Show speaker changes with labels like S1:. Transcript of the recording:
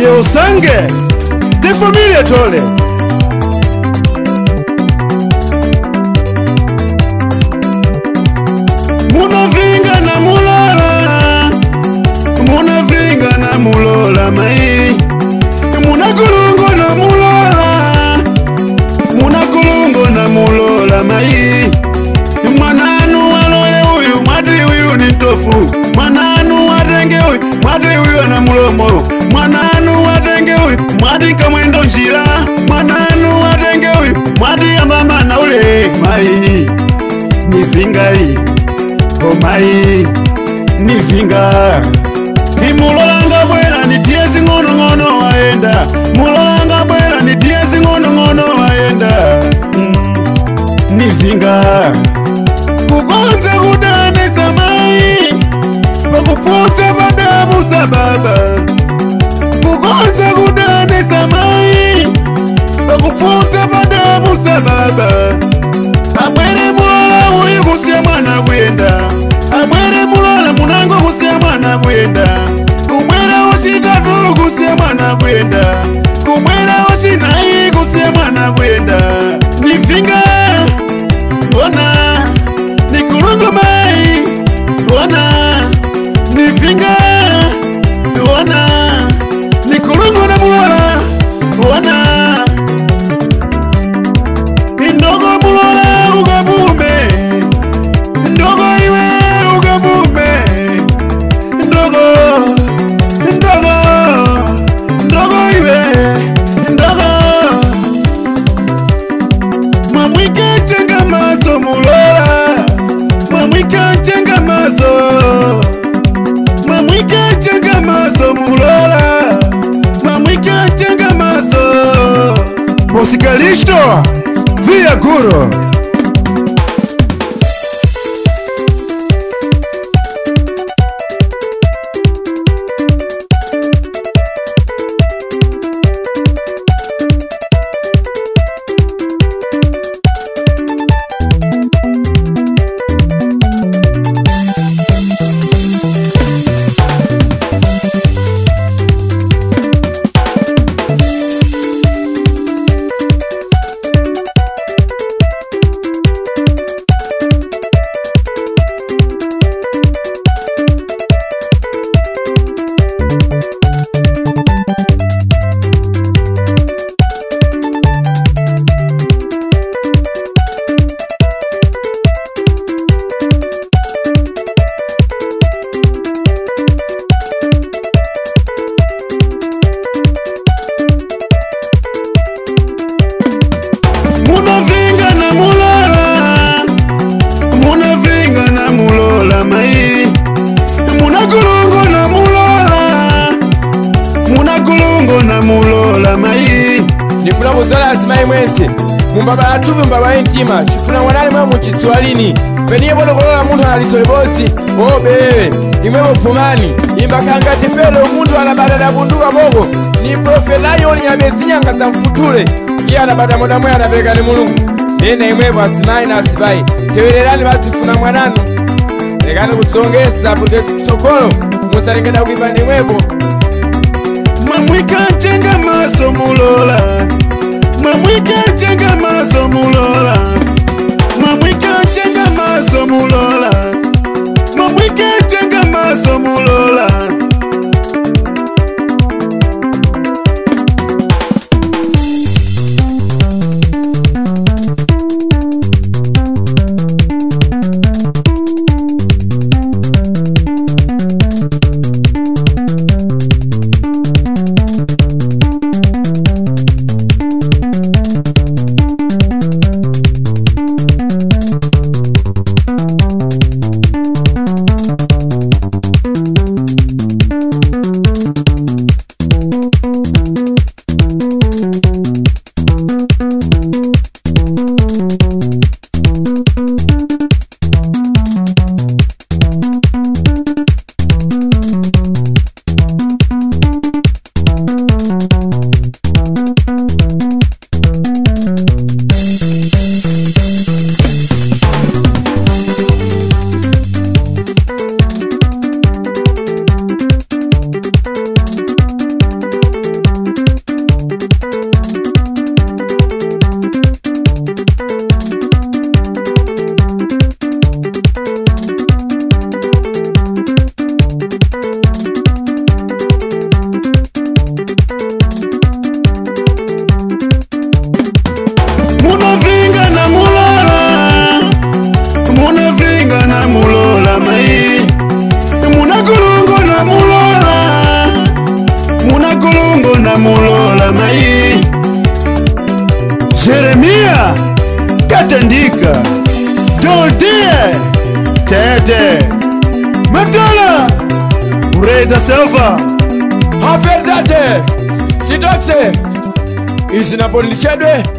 S1: Eu usange, de família tole mwati kamwendo njira mwananu watenge uyu mwati yamba mana ule mai nivinga i o oh mai nivinga imulolanga bwera nitiye zing'onong'ono waenda mulolanga bwera nitiye zing'onong'ono waenda mm. nivinga kukonze kudanisa mai bakupfunze badabusa baba kukonze kuda We. Musicalisto Via Guru
S2: ndifuna kuzola asimayi mwentse mumbabala athupi mbabala mtima chifuna mwanalimwe muchitsuwa lini peniye podokolola munthu analiso libodzi woberere oh, imwepo bvumani imbakanga tifelo munthu anabata dakunduka moko ni profetayo linyabezinyanga zamfutule iye anabata modamwe anapereka ni mulungu nena imwepo asimayi na asipayi tewererani batifuna mwananu lekani kutsongesa kuti tsogolo musalengeda kuipa ndimwepo mamwika tenga masomulola mamwika tenga masomulola
S1: Tandika, Dolde, Tete,
S2: Madonna, Breda Silva, Haferdade, Titoxe, Isinapolishadwe,